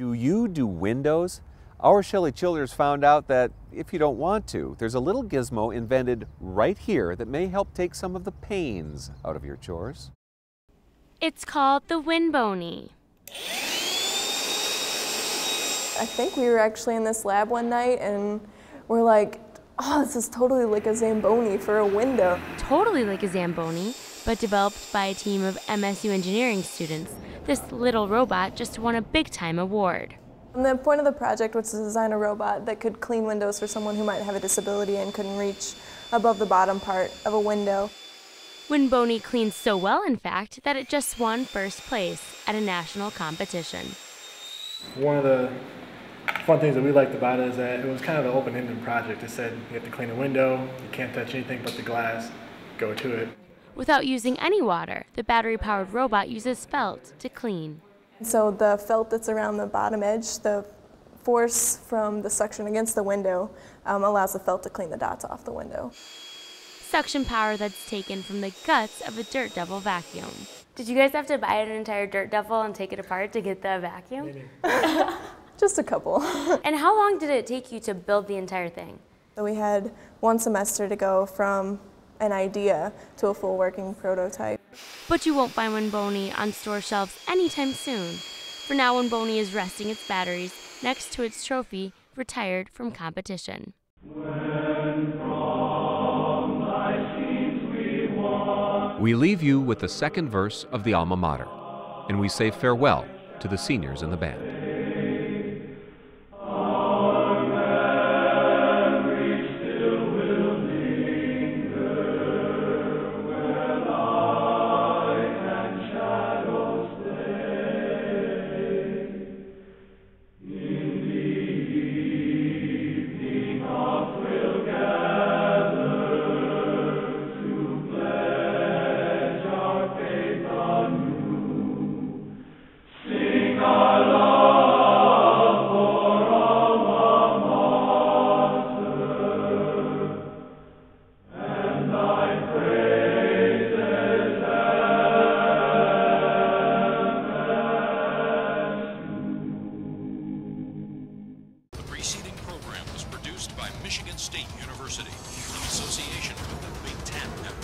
Do you do windows? Our Shelley Childers found out that if you don't want to, there's a little gizmo invented right here that may help take some of the pains out of your chores. It's called the Winboni. I think we were actually in this lab one night and we're like, oh, this is totally like a Zamboni for a window. Totally like a Zamboni, but developed by a team of MSU engineering students. This little robot just won a big time award. And the point of the project was to design a robot that could clean windows for someone who might have a disability and couldn't reach above the bottom part of a window. Winboni cleans so well, in fact, that it just won first place at a national competition. One of the fun things that we liked about it is that it was kind of an open-ended project. It said you have to clean a window, you can't touch anything but the glass, go to it. Without using any water, the battery-powered robot uses felt to clean. So the felt that's around the bottom edge, the force from the suction against the window um, allows the felt to clean the dots off the window. Suction power that's taken from the guts of a Dirt Devil vacuum. Did you guys have to buy an entire Dirt Devil and take it apart to get the vacuum? Just a couple. and how long did it take you to build the entire thing? So we had one semester to go from an idea to a full working prototype. But you won't find Winboni on store shelves anytime soon. For now, Winboni is resting its batteries next to its trophy, retired from competition. We leave you with the second verse of the alma mater, and we say farewell to the seniors in the band. State University in association with the Big Ten Network.